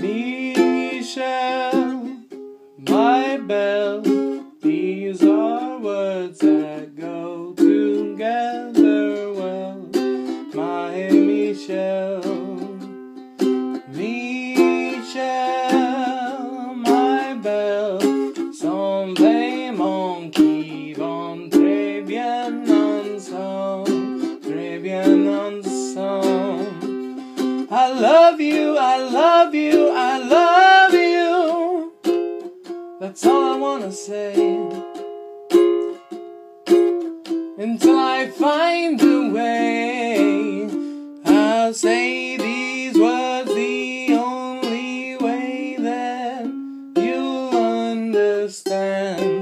Michelle, my belle, these are words that go together well. My Michelle, Michelle, my belle, semble mon qui vont très bien love you, I love you, I love you. That's all I wanna say. Until I find a way, I'll say these words the only way that you'll understand.